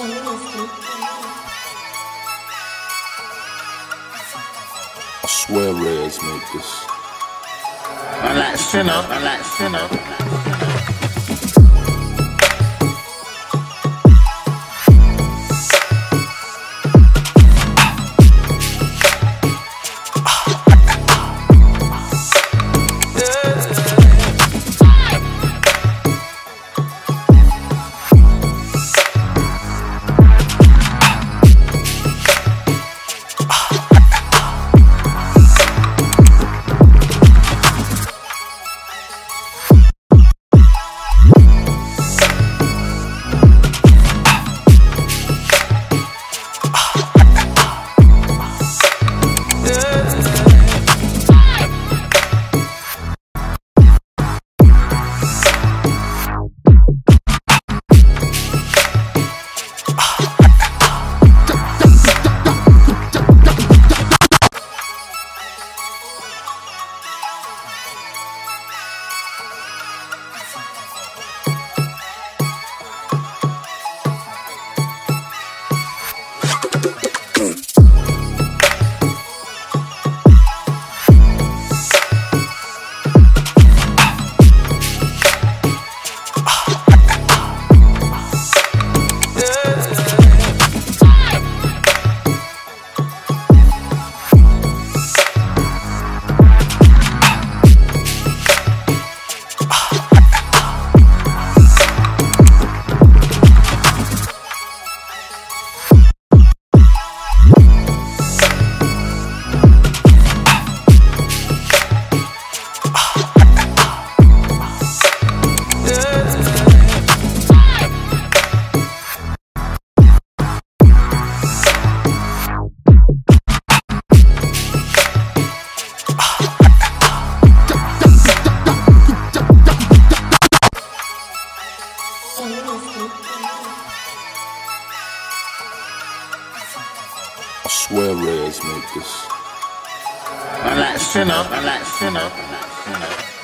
I swear Reyes made this. I like sinner, I like sinner. I swear Reyes made this. I'm like sinner, I'm like sinner. I'm like sinner.